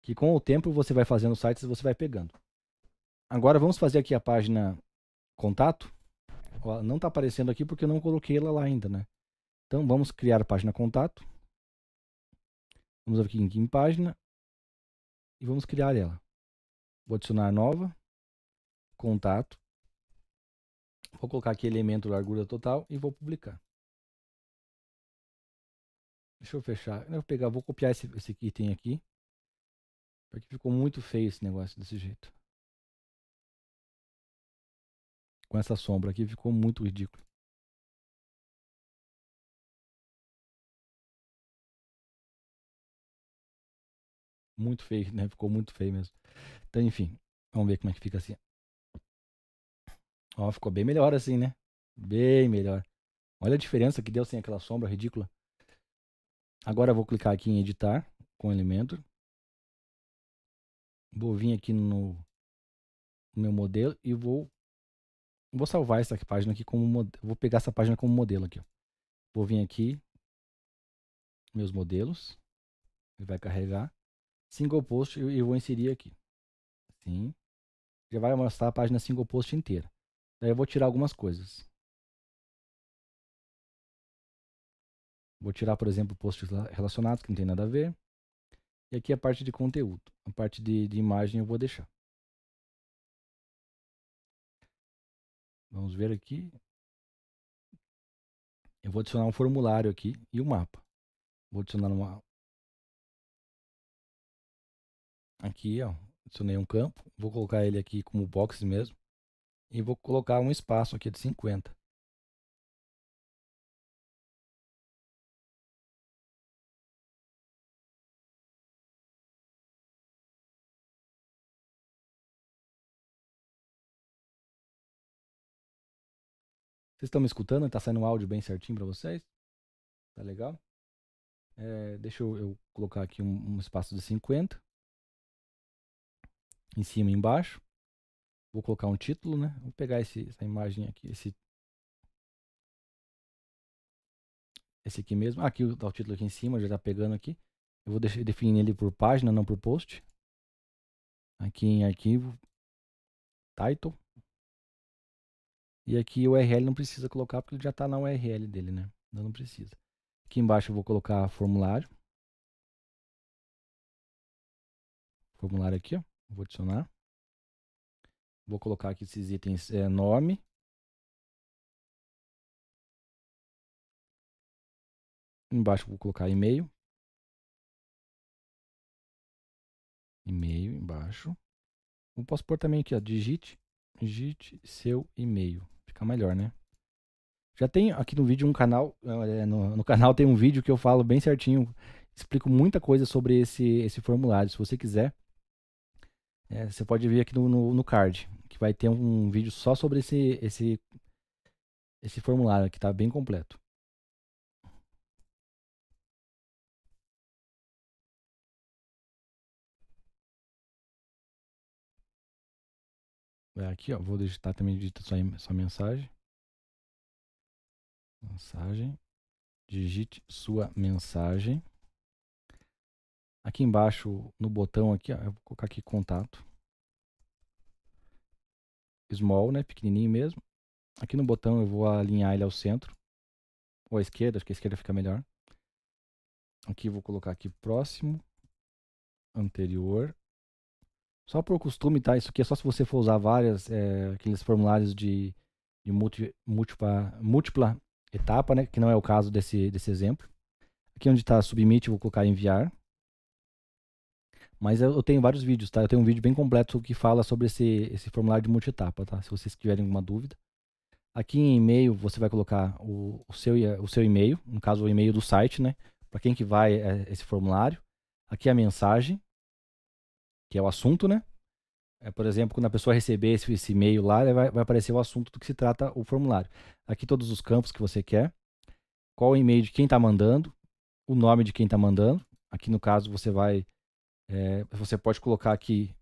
Que com o tempo você vai fazendo sites e você vai pegando. Agora vamos fazer aqui a página contato. Não está aparecendo aqui porque eu não coloquei ela lá ainda, né? Então vamos criar a página contato. Vamos aqui em página. E vamos criar ela. Vou adicionar nova. Contato. Vou colocar aqui elemento largura total e vou publicar. Deixa eu fechar. Eu vou pegar, vou copiar esse, esse item aqui. Porque ficou muito feio esse negócio desse jeito. Com essa sombra aqui ficou muito ridículo. Muito feio, né? Ficou muito feio mesmo. Então, enfim. Vamos ver como é que fica assim. Ó, ficou bem melhor assim, né? Bem melhor. Olha a diferença que deu sem aquela sombra ridícula. Agora eu vou clicar aqui em editar com elemento. Vou vir aqui no, no meu modelo e vou vou salvar essa página aqui como modelo. Vou pegar essa página como modelo aqui. Ó. Vou vir aqui meus modelos. Ele vai carregar single post e vou inserir aqui. Assim. Já vai mostrar a página single post inteira. Daí eu vou tirar algumas coisas. Vou tirar, por exemplo, posts relacionados que não tem nada a ver. E aqui a parte de conteúdo. A parte de, de imagem eu vou deixar. Vamos ver aqui. Eu vou adicionar um formulário aqui e um mapa. Vou adicionar uma. Aqui, ó. Adicionei um campo. Vou colocar ele aqui como box mesmo. E vou colocar um espaço aqui de 50. Vocês estão me escutando? Está saindo um áudio bem certinho para vocês? Tá legal? É, deixa eu, eu, colocar aqui um, um, espaço de 50. Em cima e embaixo. Vou colocar um título, né? Vou pegar esse, essa imagem aqui, esse esse aqui mesmo. Aqui tá o título aqui em cima, já está pegando aqui. Eu vou deixar, definir ele por página, não por post. Aqui em arquivo, title. E aqui o URL não precisa colocar porque ele já está na URL dele, né? Então não precisa. Aqui embaixo eu vou colocar formulário. Formulário aqui, ó. Vou adicionar. Vou colocar aqui esses itens, é, nome. Embaixo vou colocar e-mail. E-mail embaixo. Eu posso pôr também aqui, ó, digite, digite seu e-mail ficar melhor, né? Já tem aqui no vídeo um canal, é, no, no, canal tem um vídeo que eu falo bem certinho, explico muita coisa sobre esse, esse formulário. Se você quiser, é, você pode ver aqui no, no, no, card, que vai ter um vídeo só sobre esse, esse, esse formulário que está bem completo. Aqui, ó, vou digitar também digita sua, sua mensagem. Mensagem. Digite sua mensagem. Aqui embaixo, no botão aqui, ó, eu vou colocar aqui contato. Small, né? Pequenininho mesmo. Aqui no botão eu vou alinhar ele ao centro. Ou à esquerda, acho que a esquerda fica melhor. Aqui vou colocar aqui próximo. Anterior. Só por costume, tá? Isso aqui é só se você for usar várias, é, aqueles formulários de, de multi, múltipla, múltipla etapa, né? Que não é o caso desse, desse exemplo. Aqui onde está submit, vou colocar enviar. Mas eu, tenho vários vídeos, tá? Eu tenho um vídeo bem completo que fala sobre esse, esse formulário de multi-etapa, tá? Se vocês tiverem alguma dúvida. Aqui em e-mail, você vai colocar o, o seu, o seu e-mail, no caso o e-mail do site, né? Para quem que vai é, esse formulário. Aqui a mensagem que é o assunto, né? É, por exemplo, quando a pessoa receber esse, esse e-mail lá, vai, vai, aparecer o assunto do que se trata o formulário. Aqui todos os campos que você quer, qual o e-mail de quem está mandando, o nome de quem está mandando. Aqui no caso você vai, é, você pode colocar aqui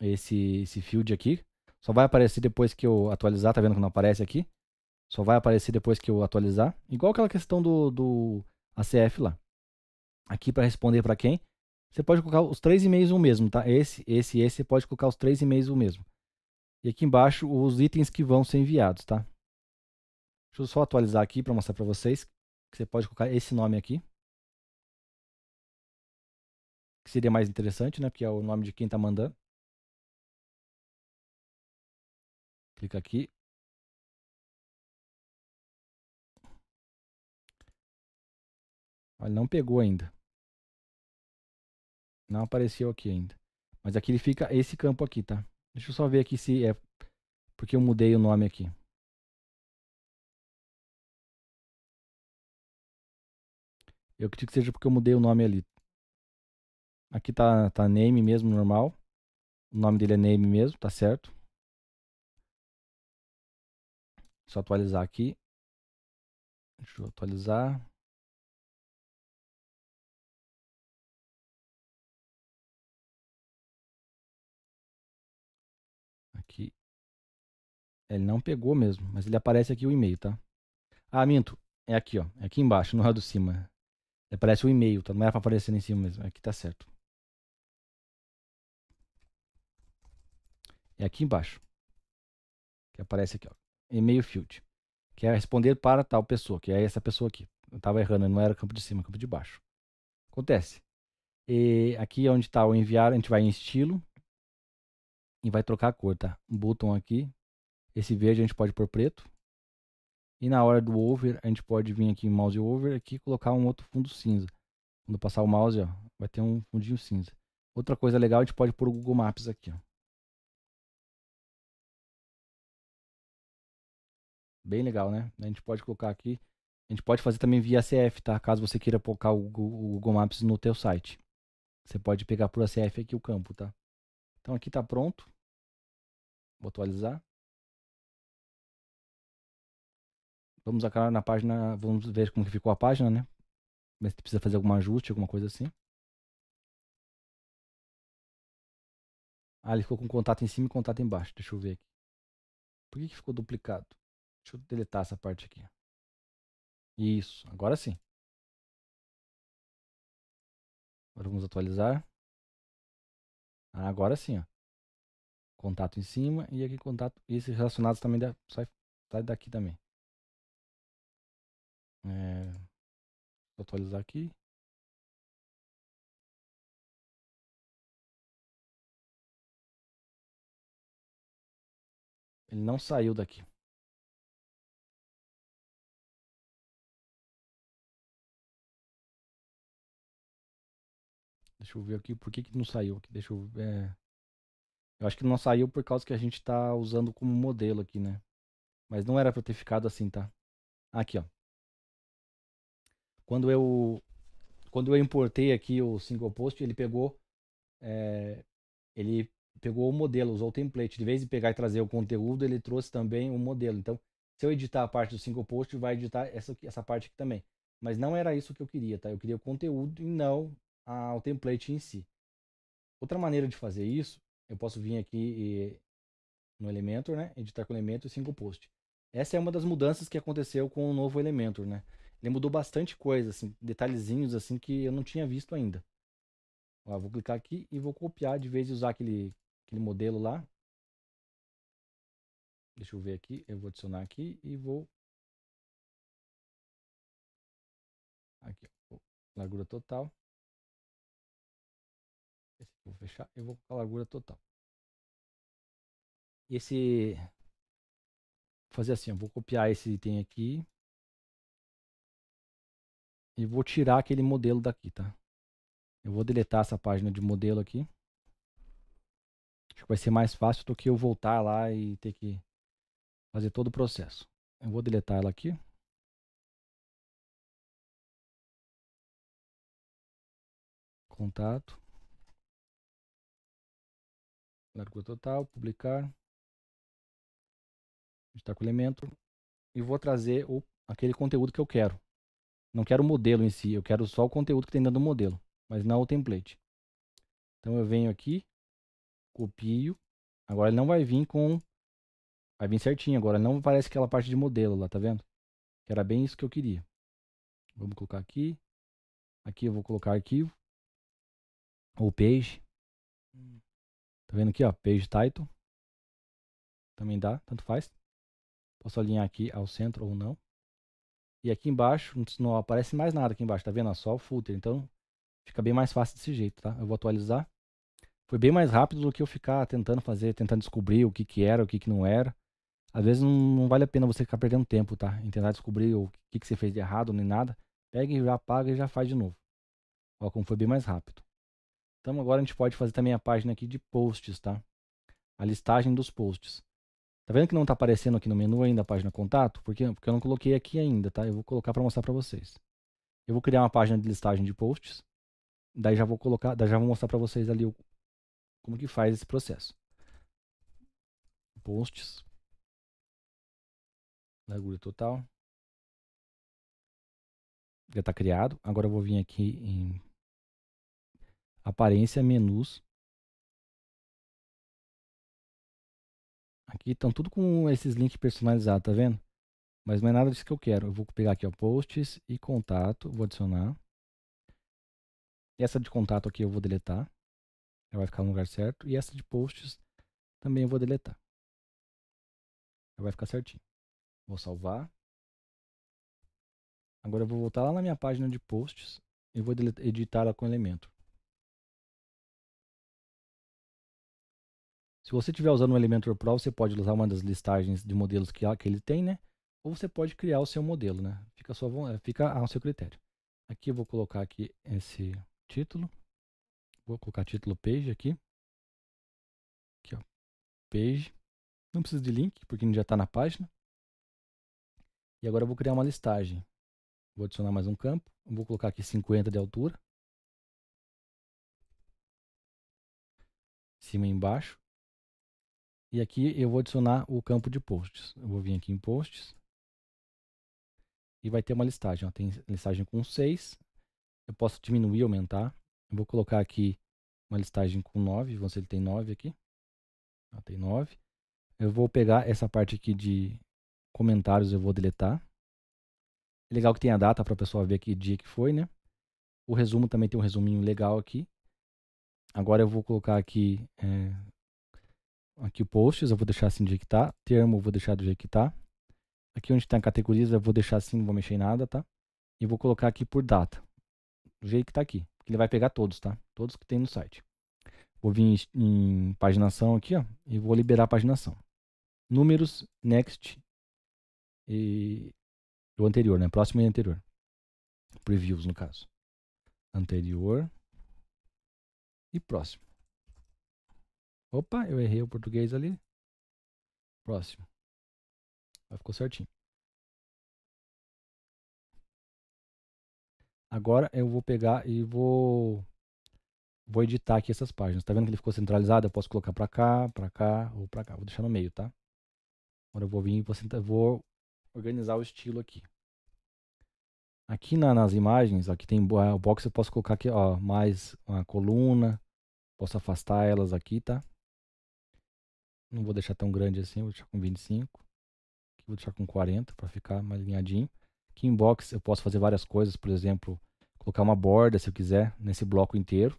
esse, esse field aqui. Só vai aparecer depois que eu atualizar, tá vendo que não aparece aqui? Só vai aparecer depois que eu atualizar. Igual aquela questão do, do ACF lá. Aqui para responder para quem? Você pode colocar os três e-mails o mesmo, tá? Esse, esse e esse, você pode colocar os três e-mails o mesmo. E aqui embaixo os itens que vão ser enviados, tá? Deixa eu só atualizar aqui para mostrar para vocês que você pode colocar esse nome aqui. Que seria mais interessante, né? Porque é o nome de quem está mandando. Clica aqui. Olha, não pegou ainda. Não apareceu aqui ainda. Mas aqui ele fica esse campo aqui, tá? Deixa eu só ver aqui se é porque eu mudei o nome aqui. Eu acredito que seja porque eu mudei o nome ali. Aqui tá, tá name mesmo, normal. O nome dele é name mesmo, tá certo. Só atualizar aqui. Deixa eu atualizar. Ele não pegou mesmo, mas ele aparece aqui o e-mail, tá? Ah, minto. É aqui, ó. É aqui embaixo, no lado de cima. Ele aparece o e-mail, tá? Não é pra aparecer em cima mesmo. Aqui tá certo. É aqui embaixo. Que aparece aqui, ó. E-mail field. Que é responder para tal pessoa, que é essa pessoa aqui. Eu tava errando, não era campo de cima, campo de baixo. Acontece. E aqui onde está o enviar, a gente vai em estilo e vai trocar a cor, tá? Um botão aqui, esse verde a gente pode pôr preto. E na hora do over, a gente pode vir aqui em mouse over aqui e colocar um outro fundo cinza. Quando passar o mouse, ó, vai ter um fundinho cinza. Outra coisa legal, a gente pode pôr o Google Maps aqui. Ó. Bem legal, né? A gente pode colocar aqui. A gente pode fazer também via ACF, tá? Caso você queira colocar o Google Maps no teu site. Você pode pegar por ACF aqui o campo, tá? Então aqui está pronto. Vou atualizar. Vamos aqui na página, vamos ver como que ficou a página, né? Ver se precisa fazer algum ajuste, alguma coisa assim. Ah, ele ficou com contato em cima e contato embaixo. Deixa eu ver aqui. Por que, que ficou duplicado? Deixa eu deletar essa parte aqui. Isso, agora sim. Agora vamos atualizar. Ah, agora sim, ó. Contato em cima e aqui contato. E esses relacionados também da, sai, sai daqui também. É, vou atualizar aqui. Ele não saiu daqui. Deixa eu ver aqui por que, que não saiu aqui. Deixa eu ver. É... Eu acho que não saiu por causa que a gente está usando como modelo aqui, né? Mas não era para ter ficado assim, tá? Aqui, ó. Quando eu quando eu importei aqui o single post, ele pegou é, ele pegou o modelo, usou o template. De vez de pegar e trazer o conteúdo, ele trouxe também o modelo. Então, se eu editar a parte do single post, vai editar essa, essa parte aqui também. Mas não era isso que eu queria, tá? Eu queria o conteúdo e não ao template em si. Outra maneira de fazer isso, eu posso vir aqui e, no Elementor, né? Editar com Elementor e single post. Essa é uma das mudanças que aconteceu com o novo Elementor, né? Ele mudou bastante coisa, assim, detalhezinhos assim que eu não tinha visto ainda. Ó, vou clicar aqui e vou copiar de vez de usar aquele, aquele modelo lá. Deixa eu ver aqui, eu vou adicionar aqui e vou aqui, ó, largura total. Vou fechar, eu vou colocar a largura total. Esse vou fazer assim, eu vou copiar esse item aqui e vou tirar aquele modelo daqui, tá? Eu vou deletar essa página de modelo aqui. Acho que vai ser mais fácil do que eu voltar lá e ter que fazer todo o processo. Eu vou deletar ela aqui. Contato. Largura total, publicar. Está com o elemento. E vou trazer o, aquele conteúdo que eu quero. Não quero o modelo em si, eu quero só o conteúdo que tem dentro do modelo, mas não o template. Então eu venho aqui, copio. Agora ele não vai vir com. Vai vir certinho. Agora não aparece aquela parte de modelo lá, tá vendo? Que era bem isso que eu queria. Vamos colocar aqui. Aqui eu vou colocar arquivo. Ou page. Tá vendo aqui, ó? Page title. Também dá, tanto faz. Posso alinhar aqui ao centro ou não. E aqui embaixo, não aparece mais nada aqui embaixo, tá vendo? Só o footer. Então, fica bem mais fácil desse jeito, tá? Eu vou atualizar. Foi bem mais rápido do que eu ficar tentando fazer, tentando descobrir o que que era, o que que não era. Às vezes não, não vale a pena você ficar perdendo tempo, tá? Em tentar descobrir o que que você fez de errado, nem nada. Pega e já apaga e já faz de novo. Ó, como foi bem mais rápido. Então agora a gente pode fazer também a página aqui de posts, tá? A listagem dos posts. Tá vendo que não está aparecendo aqui no menu ainda a página contato? Por quê? Porque eu não coloquei aqui ainda, tá? Eu vou colocar para mostrar para vocês. Eu vou criar uma página de listagem de posts. Daí já vou colocar, daí já vou mostrar para vocês ali o, como que faz esse processo. Posts. Largura total. Já está criado. Agora eu vou vir aqui em aparência, menus. Aqui estão tudo com esses links personalizados, tá vendo? Mas não é nada disso que eu quero. Eu vou pegar aqui, ó, posts e contato, vou adicionar. Essa de contato aqui eu vou deletar. Ela vai ficar no lugar certo. E essa de posts também eu vou deletar. Ela vai ficar certinho. Vou salvar. Agora eu vou voltar lá na minha página de posts e vou editar ela com elemento. Se você estiver usando o Elementor Pro, você pode usar uma das listagens de modelos que, que ele tem, né? Ou você pode criar o seu modelo, né? Fica, sua, fica ao seu critério. Aqui eu vou colocar aqui esse título. Vou colocar título page aqui. Aqui, ó. Page. Não precisa de link, porque já está na página. E agora eu vou criar uma listagem. Vou adicionar mais um campo. Vou colocar aqui 50 de altura. Cima e embaixo. E aqui eu vou adicionar o campo de posts. Eu vou vir aqui em posts. E vai ter uma listagem. Ó. Tem listagem com 6. Eu posso diminuir, aumentar. Eu vou colocar aqui uma listagem com 9. Vamos ver se ele tem 9 aqui. Ó, tem 9. Eu vou pegar essa parte aqui de comentários, eu vou deletar. É legal que tem a data para a pessoa ver que dia que foi, né? O resumo também tem um resuminho legal aqui. Agora eu vou colocar aqui é, aqui posts, eu vou deixar assim do jeito que tá. Termo, eu vou deixar do jeito que tá. Aqui onde está categorias, eu vou deixar assim, não vou mexer em nada, tá? E vou colocar aqui por data. Do jeito que tá aqui. Porque ele vai pegar todos, tá? Todos que tem no site. Vou vir em, em paginação aqui, ó. E vou liberar a paginação. Números, next e o anterior, né? Próximo e anterior. Previews, no caso. Anterior e próximo. Opa, eu errei o português ali. Próximo. Mas ficou certinho. Agora eu vou pegar e vou vou editar aqui essas páginas. Tá vendo que ele ficou centralizado? Eu posso colocar para cá, para cá ou para cá. Vou deixar no meio, tá? Agora eu vou vir e vou, vou organizar o estilo aqui. Aqui na, nas imagens, aqui tem o box, eu posso colocar aqui, ó, mais uma coluna. Posso afastar elas aqui, tá? Não vou deixar tão grande assim, vou deixar com 25. Aqui vou deixar com 40 para ficar mais alinhadinho. Aqui em box eu posso fazer várias coisas, por exemplo, colocar uma borda se eu quiser nesse bloco inteiro.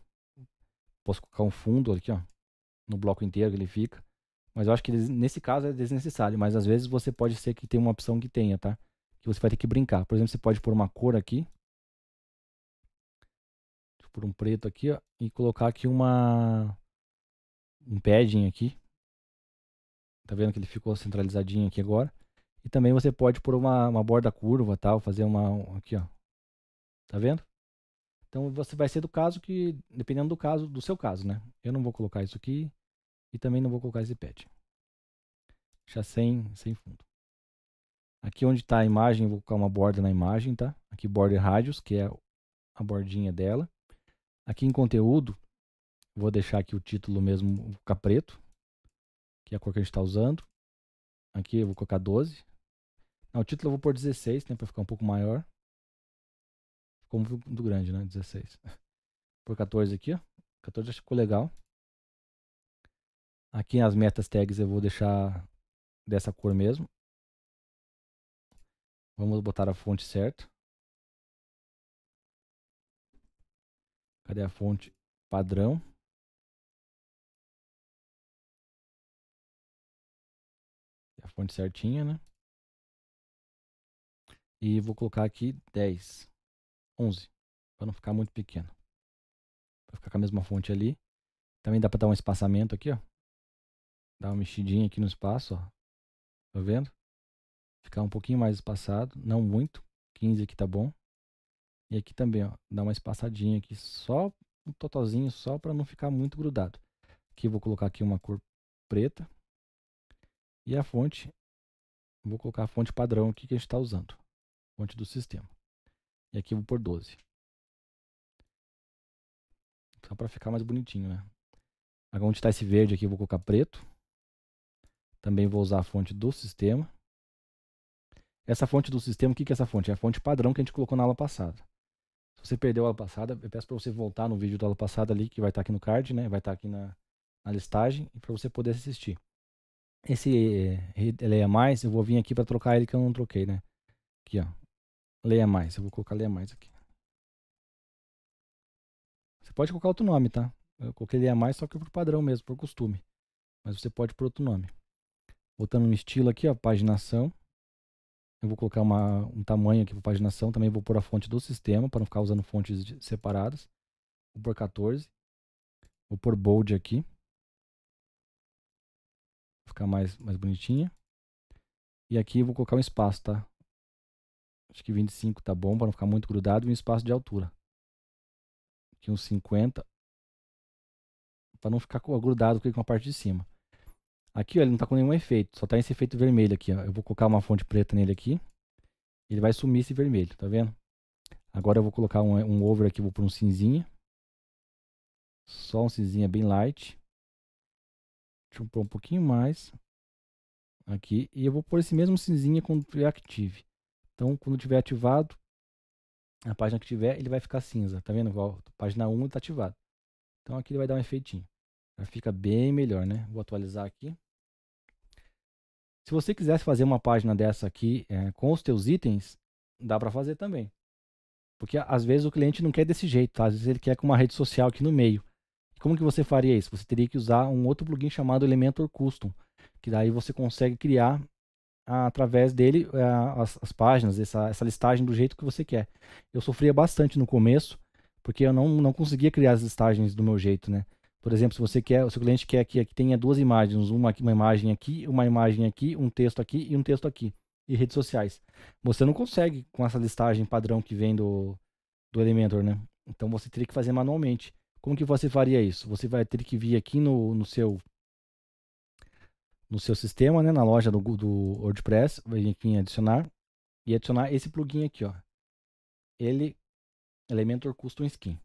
Posso colocar um fundo aqui, ó, no bloco inteiro que ele fica. Mas eu acho que nesse caso é desnecessário, mas às vezes você pode ser que tenha uma opção que tenha, tá? Que você vai ter que brincar. Por exemplo, você pode pôr uma cor aqui. Por um preto aqui, ó, e colocar aqui uma um padding aqui Tá vendo que ele ficou centralizadinho aqui agora? E também você pode pôr uma, uma borda curva, tal, fazer uma aqui, ó. Tá vendo? Então você vai ser do caso que, dependendo do caso, do seu caso, né? Eu não vou colocar isso aqui e também não vou colocar esse pad. Deixar sem, sem fundo. Aqui onde está a imagem, vou colocar uma borda na imagem, tá? Aqui border radius, que é a bordinha dela. Aqui em conteúdo, vou deixar aqui o título mesmo ficar preto, que é a cor que a gente está usando. Aqui eu vou colocar 12. Não, o título eu vou pôr 16, né, para ficar um pouco maior. Ficou muito grande, né, 16. Por 14 aqui, ó. 14 acho que ficou legal. Aqui as metas tags eu vou deixar dessa cor mesmo. Vamos botar a fonte certa. Cadê a fonte padrão? Fonte certinha, né? E vou colocar aqui 10, 11, para não ficar muito pequeno. Para ficar com a mesma fonte ali. Também dá para dar um espaçamento aqui, ó. Dar uma mexidinha aqui no espaço, ó. Tá vendo? Ficar um pouquinho mais espaçado, não muito. 15 aqui tá bom. E aqui também, ó, dá uma espaçadinha aqui, só um totalzinho, só para não ficar muito grudado. Aqui vou colocar aqui uma cor preta. E a fonte, vou colocar a fonte padrão aqui que a gente está usando. Fonte do sistema. E aqui vou por 12. Só para ficar mais bonitinho, né? Agora onde está esse verde aqui, eu vou colocar preto. Também vou usar a fonte do sistema. Essa fonte do sistema, o que, que é essa fonte? É a fonte padrão que a gente colocou na aula passada. Se você perdeu a aula passada, eu peço para você voltar no vídeo da aula passada ali, que vai estar tá aqui no card, né? Vai estar tá aqui na, na listagem, para você poder assistir. Esse leia mais, eu vou vir aqui para trocar ele que eu não troquei, né? Aqui, ó. Leia mais. Eu vou colocar leia mais aqui. Você pode colocar outro nome, tá? Eu coloquei leia mais só que por padrão mesmo, por costume. Mas você pode por outro nome. Botando no estilo aqui, ó, paginação. Eu vou colocar uma, um tamanho aqui para paginação. Também vou pôr a fonte do sistema para não ficar usando fontes separadas. Vou pôr 14. Vou pôr bold aqui ficar mais, mais bonitinha. E aqui eu vou colocar um espaço, tá? Acho que 25 tá bom para não ficar muito grudado e um espaço de altura. Aqui uns 50. para não ficar grudado com a parte de cima. Aqui ó, ele não está com nenhum efeito, só está esse efeito vermelho aqui. Ó. Eu vou colocar uma fonte preta nele aqui, ele vai sumir esse vermelho, tá vendo? Agora eu vou colocar um, um over aqui, vou por um cinzinha. Só um cinzinha bem light. Deixa eu pôr um pouquinho mais. Aqui. E eu vou pôr esse mesmo cinzinha quando tiver active. Então, quando tiver ativado, a página que tiver, ele vai ficar cinza. Tá vendo? Página 1 está ativado. Então aqui ele vai dar um efeitinho. Já fica bem melhor, né? Vou atualizar aqui. Se você quisesse fazer uma página dessa aqui é, com os teus itens, dá para fazer também. Porque às vezes o cliente não quer desse jeito, tá? Às vezes ele quer com uma rede social aqui no meio. Como que você faria isso? Você teria que usar um outro plugin chamado Elementor Custom, que daí você consegue criar através dele as, as páginas, essa, essa, listagem do jeito que você quer. Eu sofria bastante no começo, porque eu não, não conseguia criar as listagens do meu jeito, né? Por exemplo, se você quer, o seu cliente quer que aqui tenha duas imagens, uma, uma imagem aqui, uma imagem aqui, um texto aqui e um texto aqui, e redes sociais. Você não consegue com essa listagem padrão que vem do, do Elementor, né? Então você teria que fazer manualmente. Como que você faria isso? Você vai ter que vir aqui no, no seu no seu sistema, né, na loja do, do WordPress, vai vir aqui em adicionar e adicionar esse plugin aqui, ó. Ele Elementor Custom Skin.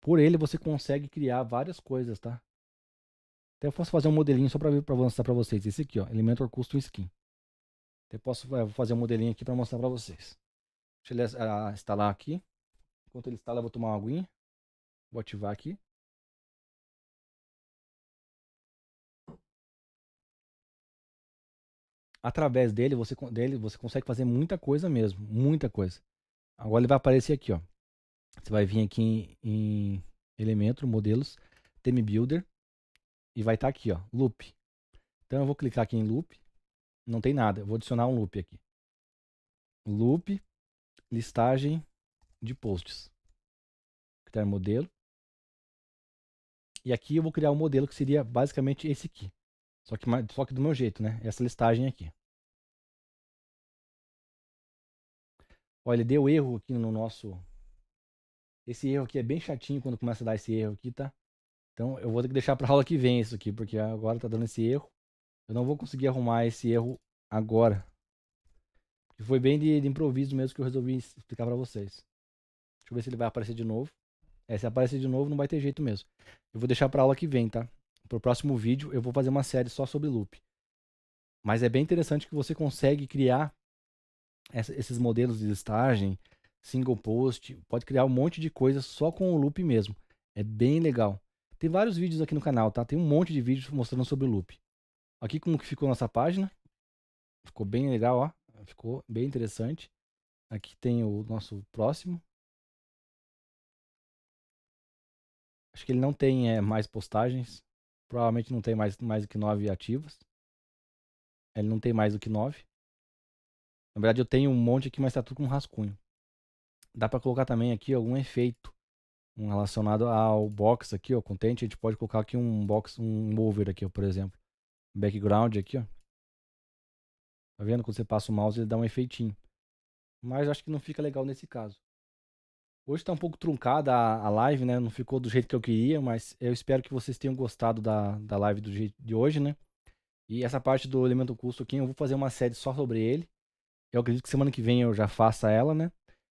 Por ele você consegue criar várias coisas, tá? Até eu posso fazer um modelinho só para mostrar para vocês. Esse aqui, ó, Elementor Custom Skin. Até posso é, fazer um modelinho aqui para mostrar para vocês. Deixa ele uh, instalar aqui. Enquanto ele instala, eu vou tomar uma aguinha. Vou ativar aqui. Através dele você, dele, você consegue fazer muita coisa mesmo. Muita coisa. Agora ele vai aparecer aqui, ó. Você vai vir aqui em, em Elementor, Modelos, Theme Builder. E vai estar tá aqui, ó, Loop. Então eu vou clicar aqui em Loop. Não tem nada. Eu vou adicionar um loop aqui. Loop, listagem de posts. Criar modelo. E aqui eu vou criar um modelo que seria basicamente esse aqui. Só que, só que do meu jeito, né? Essa listagem aqui. Olha, ele deu erro aqui no nosso... Esse erro aqui é bem chatinho quando começa a dar esse erro aqui, tá? Então eu vou ter que deixar para aula que vem isso aqui, porque agora tá dando esse erro. Eu não vou conseguir arrumar esse erro agora. Foi bem de, de, improviso mesmo que eu resolvi explicar para vocês. Deixa eu ver se ele vai aparecer de novo. É, se aparecer de novo não vai ter jeito mesmo. Eu vou deixar para aula que vem, tá? Pro próximo vídeo eu vou fazer uma série só sobre loop. Mas é bem interessante que você consegue criar essa, esses modelos de listagem, single post, pode criar um monte de coisa só com o loop mesmo. É bem legal. Tem vários vídeos aqui no canal, tá? Tem um monte de vídeos mostrando sobre o loop. Aqui como que ficou nossa página. Ficou bem legal, ó. Ficou bem interessante. Aqui tem o nosso próximo. Acho que ele não tem é, mais postagens. Provavelmente não tem mais, mais do que nove ativas. Ele não tem mais do que nove. Na verdade eu tenho um monte aqui, mas tá tudo com rascunho. Dá para colocar também aqui algum efeito relacionado ao box aqui, ó, contente. A gente pode colocar aqui um box, um mover aqui, ó, por exemplo. Background aqui, ó. Tá vendo? Quando você passa o mouse, ele dá um efeitinho. Mas acho que não fica legal nesse caso. Hoje está um pouco truncada a, a, live, né? Não ficou do jeito que eu queria, mas eu espero que vocês tenham gostado da, da live do jeito de hoje, né? E essa parte do elemento custo aqui, eu vou fazer uma série só sobre ele. Eu acredito que semana que vem eu já faça ela, né?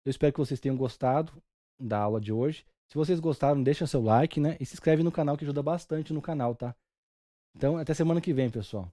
Eu espero que vocês tenham gostado da aula de hoje. Se vocês gostaram, deixa seu like, né? E se inscreve no canal que ajuda bastante no canal, tá? Então, até semana que vem, pessoal.